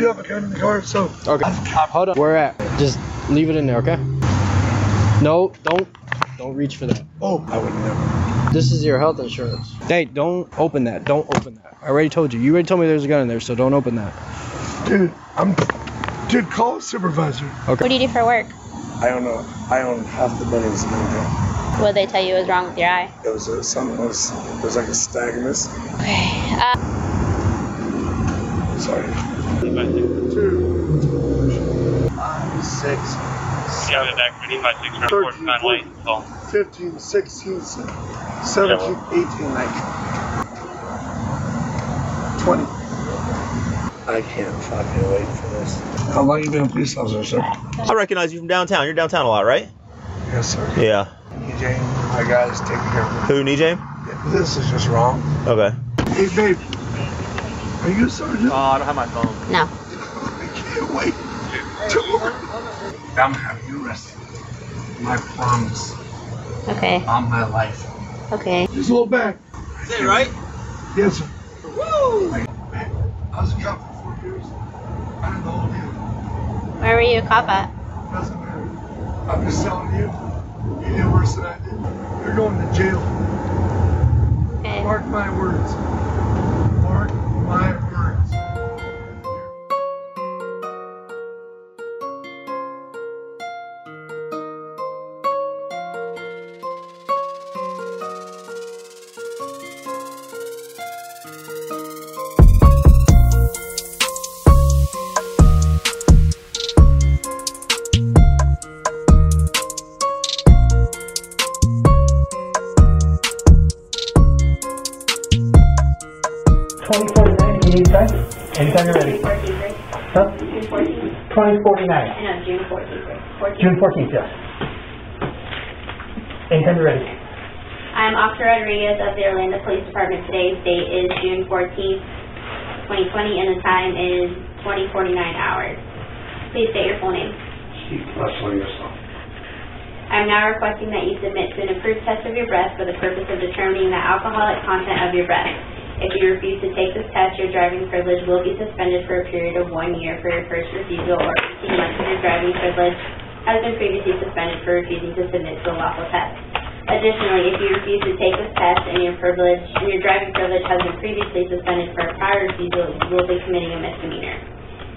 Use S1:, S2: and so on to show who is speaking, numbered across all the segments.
S1: do have a gun in the car, so.
S2: Okay. Hold on. Where at? Just leave it in there, okay? No, don't, don't reach for that.
S1: Oh, I would never.
S2: This is your health insurance. Hey, don't open that. Don't open that. I already told you. You already told me there's a gun in there, so don't open that.
S1: Dude, I'm. Dude, call a supervisor. Okay.
S3: What do you do for work?
S1: I don't know. I own half the buildings in Lincoln.
S3: What did they tell you was wrong with your eye?
S1: It was a, something was. It was like nystagmus.
S3: Okay. Uh,
S1: Sorry. Two. Five, six.
S4: Yeah, the back 556 report
S1: Thirteen,
S4: found late. So,
S1: 15, 16, 17, 18, 19, 20. I can't fucking wait for this. How long you been a police officer, sir?
S5: I recognize you from downtown. You're downtown a lot, right?
S1: Yes, sir.
S5: Yeah.
S1: EJ, my guy's taking care of
S5: Who, Nijay?
S1: it. This is just wrong.
S5: Okay.
S1: Hey, babe. Are you a sergeant?
S4: uh, I don't have my phone.
S3: no.
S1: I can't wait to work. I'm having you arrested. My promise
S3: Okay.
S1: on my life.
S3: Okay.
S1: Just a little back.
S5: Is it right?
S1: Yes, sir. Woo! I was a cop for four years. I know the whole deal.
S3: Where were you a cop at?
S1: Doesn't matter. I'm just telling you, you did worse than I did. You're going to jail.
S3: Okay.
S1: Mark my words.
S6: Need time? Anytime you're ready. Huh? Twenty forty-nine,
S3: No, June 14th.
S6: June fourteenth, yes. Anytime you're ready.
S3: I'm Officer Rodriguez of the Orlando Police Department. Today's date is June 14th, 2020, and the time is 2049 hours. Please state your full name.
S1: Keep wrestling yourself.
S3: I'm now requesting that you submit to an approved test of your breath for the purpose of determining the alcoholic content of your breath. If you refuse to take this test, your driving privilege will be suspended for a period of one year for your first refusal, or 18 months if your driving privilege has been previously suspended for refusing to submit to a lawful test. Additionally, if you refuse to take this test and your privilege, and your driving privilege has been previously suspended for a prior refusal, you will be committing a misdemeanor.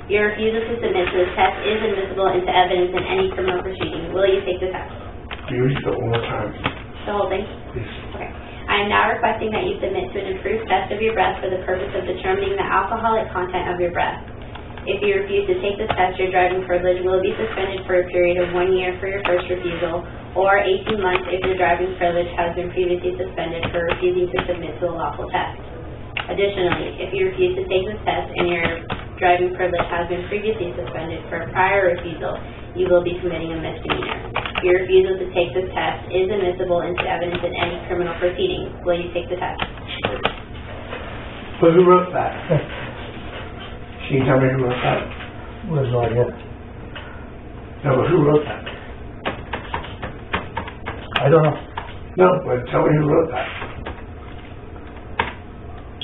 S3: Your refusal to submit to this test is admissible into evidence in any criminal proceeding. Will you take the test?
S1: Do you read that one more time,
S3: The whole thing?
S1: please?
S3: I am now requesting that you submit to an approved test of your breath for the purpose of determining the alcoholic content of your breath. If you refuse to take this test, your driving privilege will be suspended for a period of one year for your first refusal, or 18 months if your driving privilege has been previously suspended for refusing to submit to a lawful test. Additionally, if you refuse to take this test and your driving privilege has been previously suspended for a prior refusal, you will be committing a misdemeanor. Your refusal to take this test is admissible into evidence in any criminal proceeding. Will you take the test?
S1: But who wrote that? Can you tell me who wrote that?
S6: Where's all yet?
S1: No, but who wrote that?
S6: I don't know.
S1: No, but tell me who wrote that.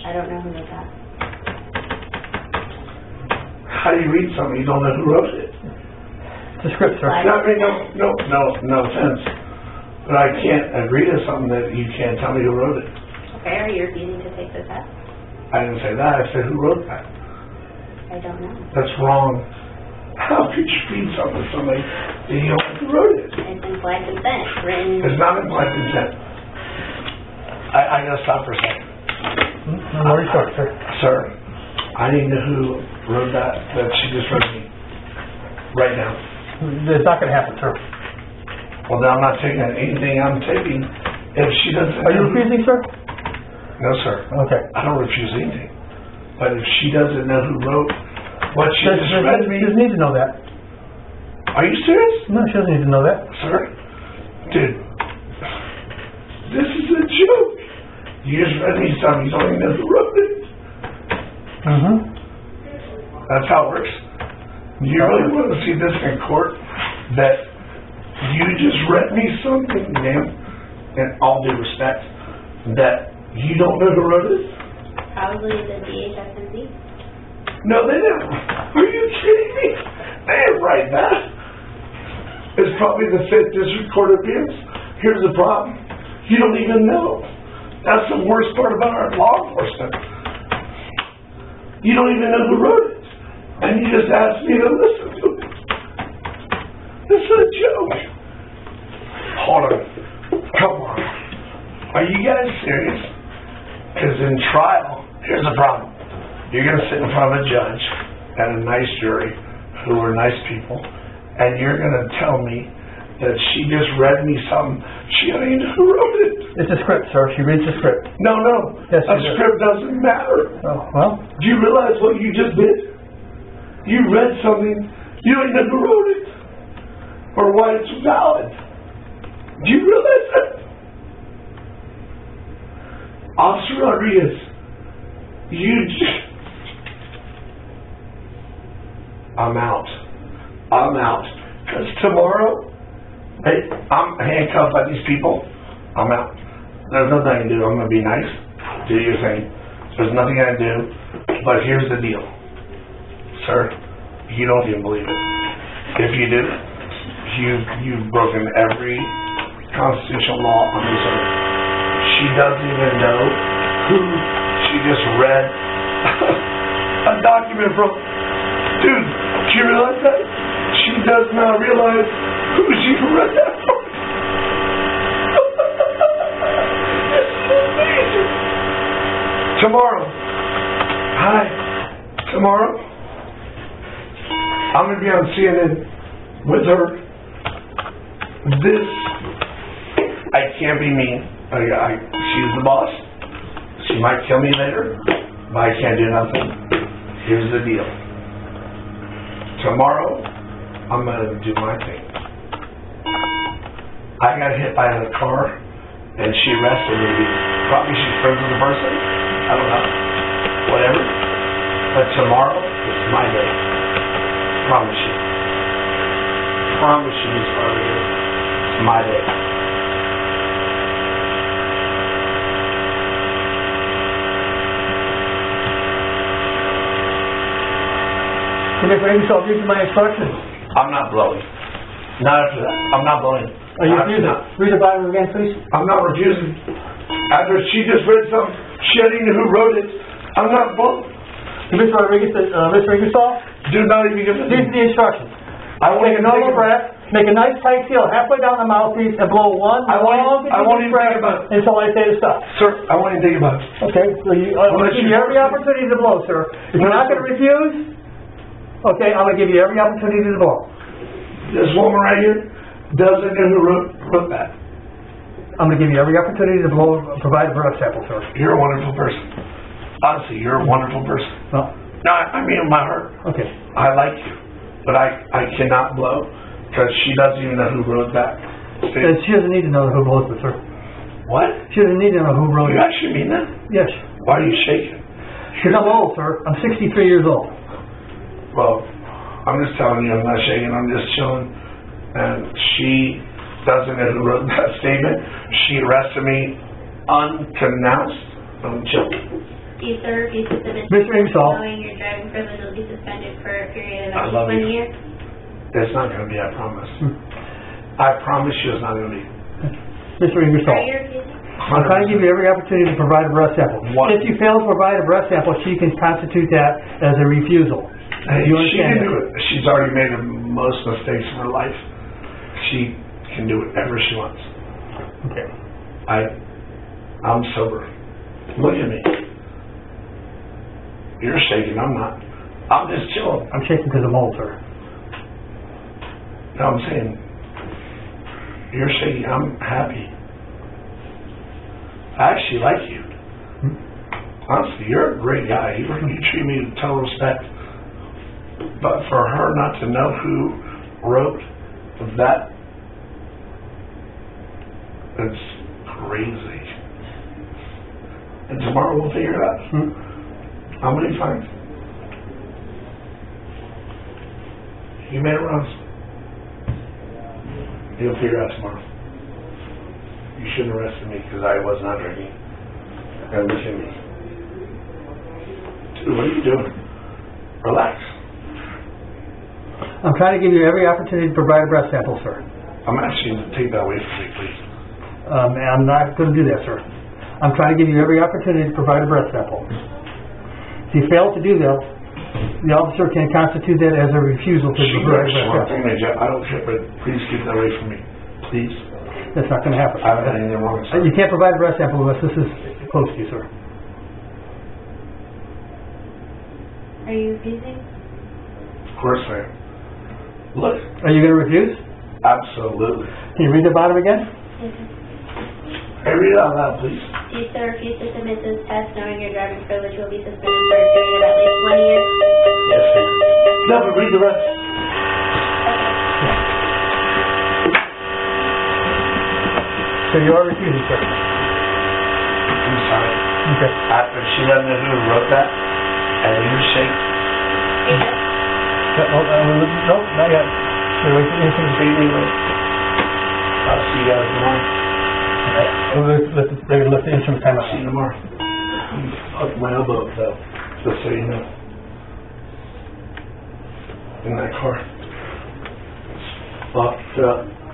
S3: I don't know who wrote that.
S1: How do you read something you don't know who wrote it?
S6: It's a script, sir.
S1: No, I mean, no, no, no, no offense. But I can't agree to something that you can't tell me who wrote it.
S3: Okay, are you refusing to take the test?
S1: I didn't say that, I said who wrote that.
S3: I don't know.
S1: That's wrong. How could you read something to somebody that you don't know who wrote it?
S3: It's implied consent, written,
S1: It's not implied consent. I, I gotta stop for a second.
S6: No more short, sir.
S1: Sir, I need to know who wrote that, that she just wrote me. Right now.
S6: It's not gonna happen, sir.
S1: Well, now I'm not taking anything I'm taking if she doesn't.
S6: Are you refusing, sir?
S1: No, sir.
S6: Okay.
S1: I don't refuse anything. But if she doesn't know who wrote what she
S6: Sir,
S1: just
S6: sir,
S1: read me,
S6: doesn't need to know that.
S1: are you serious,
S6: No, she doesn't need to know that.
S1: sir? Dude, this is a joke. You just read me something, you don't even know who wrote it.
S6: Mm-hmm.
S1: That's how it works. You really want to see this in court? That you just read me something, ma'am, in all due respect, that you don't know who wrote it?
S3: Probably the DHSMV.
S1: No, they didn't. Are you kidding me? They didn't write that. It's probably the fifth district court of appeals. Here's the problem. You don't even know. That's the worst part about our law enforcement. You don't even know who wrote it. And you just asked me to listen to it. This is a joke. Hold on. Come on. Are you guys serious? Because in trial, here's the problem. You're gonna sit in front of a judge and a nice jury who are nice people, and you're gonna tell me that she just read me something, she don't even know who wrote it.
S6: It's a script, sir. She reads the script.
S1: No, no,
S6: Yes,
S1: a script doesn't matter.
S6: Oh, well,
S1: Do you realize what you just did? You read something, you don't even wrote it, or why it's valid. Do you realize that? Officer Rodriguez, you j- I'm out. I'm out. Because tomorrow, hey, I'm handcuffed by these people. I'm out. There's nothing I can do. I'm going to be nice. Do your thing. There's nothing I can do. But here's the deal. Sir, you don't even believe it. If you did, you, you've broken every constitutional law on this earth. She doesn't even know who she just read a document from. Dude, do you realize that? She does not realize who she read that from. Tomorrow. I'm gonna be on CNN with her. This, I can't be mean. I, I, she's the boss. She might kill me later, but I can't do nothing. Here's the deal. Tomorrow, I'm gonna do my thing. I got hit by a car, and she arrested me. Probably she's friends with the person. I don't know. Whatever. But tomorrow is my day. Promise you. Promise you, Miss Rodriguez. It's my day.
S6: Commissioner Ingersoll, these are my instructions.
S1: I'm not blowing. Not after that. I'm not blowing.
S6: Are you refusing? Read the Bible again, please.
S1: I'm not refusing. After she just read something, she didn't know who wrote it. I'm not blowing.
S6: Commissioner Rodriguez, uh, Mr. Ingersoll,
S1: Do not even give
S6: these are the instructions.
S1: I won't
S6: Take a
S1: even
S6: normal
S1: think about
S6: breath, make a nice tight seal halfway down the mouthpiece, and blow one
S1: I won't even-
S6: long
S1: I won't even think about
S6: breath until I say to stop.
S1: Sir, I won't even think about it.
S6: Okay, so you, uh, I'm gonna give you every opportunity to blow, sir. If you're not gonna refuse, okay, I'm gonna give you every opportunity to blow.
S1: This woman right here doesn't know who wrote, wrote that.
S6: I'm gonna give you every opportunity to blow, provide a breath sample, sir.
S1: You're a wonderful person. Honestly, you're a wonderful person.
S6: No,
S1: No, I mean in my heart.
S6: okay.
S1: I like you, but I, I cannot blow because she doesn't even know who wrote that.
S6: Then she doesn't need to know who blows it, sir.
S1: What?
S6: She doesn't need to know who wrote
S1: You
S6: it.
S1: actually mean that?
S6: Yes,
S1: Why are you shaking?
S6: because I'm old, sir. I'm sixty-three years old.
S1: Well, I'm just telling you, I'm not shaking, I'm just chilling. And she doesn't know who wrote that statement. She arrested me unpronounced. I'm chilling.
S3: Do you, sir, refuse to submit
S6: Mr. Ingersoll.
S3: knowing your driving privilege will be suspended for a period of
S1: I
S3: at
S1: love
S3: least one
S1: you.
S3: year?
S1: It's not gonna be, I promise. Hmm. I promise you it's not gonna be.
S6: Mr.
S3: Are
S6: Ingersoll.
S3: you refusing?
S6: I'm trying to give you every opportunity to provide a breath sample.
S1: What?
S6: If you fail to provide a breath sample, she can constitute that as a refusal.
S1: Hey,
S6: Do you
S1: she
S6: understand
S1: can do
S6: that?
S1: it. She's already made the most mistakes in her life. She can do whatever she wants.
S6: Okay.
S1: I, I'm sober. Look at me. You're shaking, I'm not. I'm just chilling.
S6: I'm shaking because I'm old, sir.
S1: No, I'm saying, you're shaking, I'm happy. I actually like you. Honestly, you're a great guy. You, you treat me with total respect. But for her not to know who wrote that, it's crazy. And tomorrow we'll figure it out.
S6: Hmm.
S1: How many times? You made it runs. You'll figure out tomorrow. You shouldn't have arrested me because I was not drinking. And look at me. Dude, what are you doing? Relax.
S6: I'm trying to give you every opportunity to provide a breath sample, sir.
S1: I'm asking you to take that away from me, please.
S6: Um, I'm not gonna do that, sir. I'm trying to give you every opportunity to provide a breath sample. If you fail to do that, the officer can constitute that as a refusal to
S1: She
S6: a
S1: works
S6: breath
S1: smart
S6: sample.
S1: thing, I don't care, but please keep that away from me, please.
S6: That's not gonna happen.
S1: I haven't done anything wrong,
S6: Uh. You can't provide a breath sample unless this is close to you, sir.
S3: Are you refusing?
S1: Of course I am. Look,
S6: Are you gonna refuse?
S1: absolutely.
S6: Can you read the bottom again?
S1: Hey, read it out loud, please.
S3: Do you still refuse to submit this test knowing your driving privilege will be suspended for a period of at least one year?
S1: Yes, sir. No, but read the rest.
S6: So you are refusing, sir.
S1: I'm sorry.
S6: Okay.
S1: After she let me know who wrote that, and you shake,
S6: No, oh, uh, no, not yet. Wait, wait, wait, wait.
S1: treat me I'll see you guys tomorrow.
S6: Well, Let, let, the- let, let the
S1: See you
S6: out.
S1: tomorrow. Fuck my elbow fell, just so you know. In that car. Fucked up.
S7: Uh,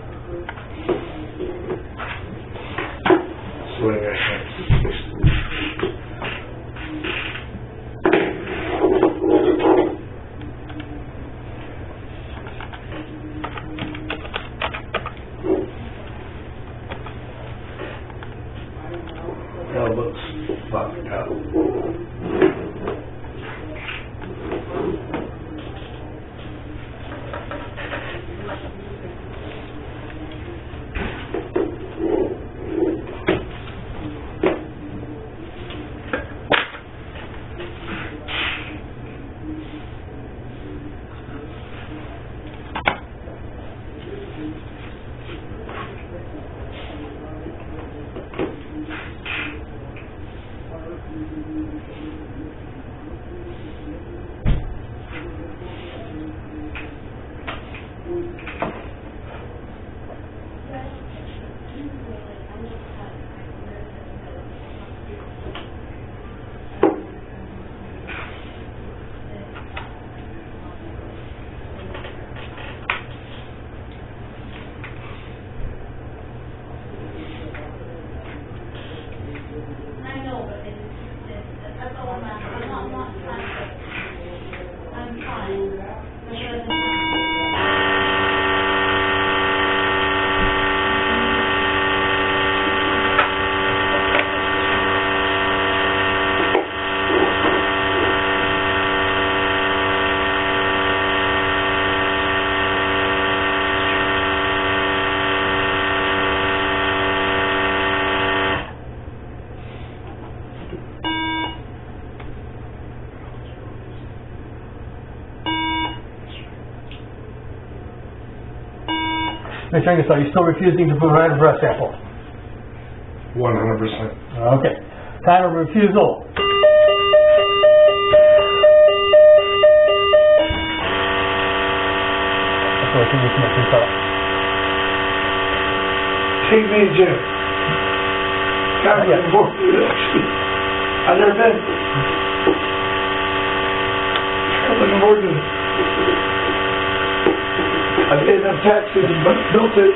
S6: Mr. Angus, are you still refusing to provide a breath sample?
S1: One hundred percent.
S6: Okay. Time of refusal. That's what I think we can make this up.
S1: Take me to jail. Got me
S6: Yeah.
S1: in more I've never been. I've been more I paid enough taxes and built it.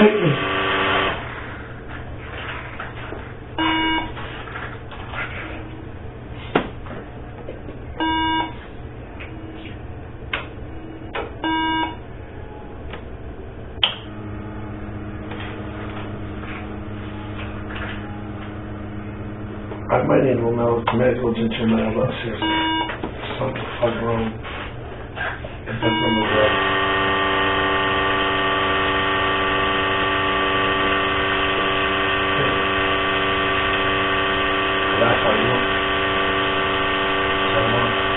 S1: Take me. I might medical attention in my seriously. Something fucking wrong. If that's on the road. That's all you want? So I want.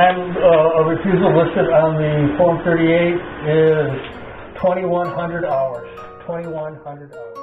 S6: Time uh, of refusal listed on the Form 38 is 2,100 hours. 2,100 hours.